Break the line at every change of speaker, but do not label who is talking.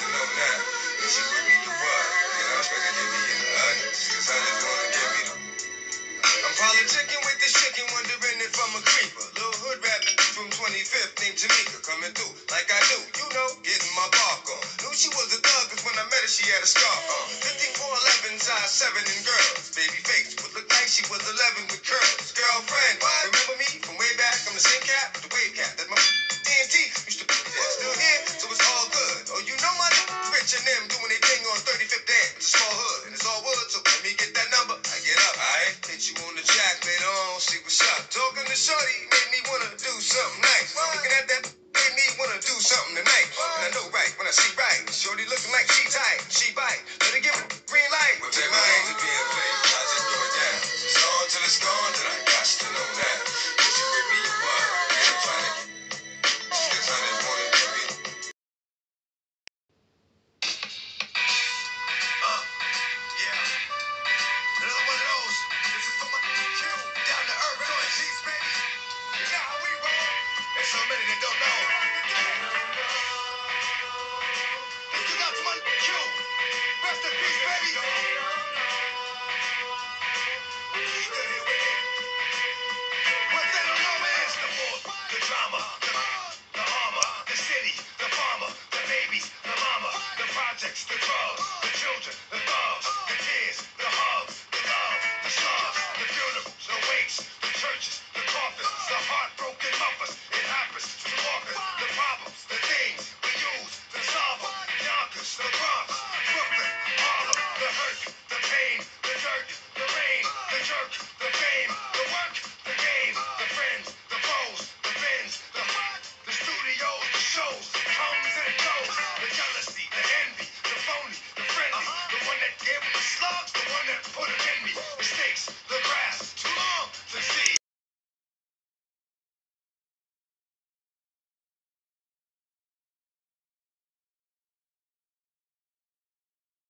you me, you I'm give me an un. Cause I just wanna give me the. I'm probably checking with this chicken, wondering if I'm a creeper. Little hood rap from 25th named Jamaica, coming through like I do, you know, getting my bark on. Knew she was a thug, cause when I met her, she had a scar on. 54, 11, size 7 and girl. And them doing their thing on 35th and. It's a small hood. It's the drugs, the children,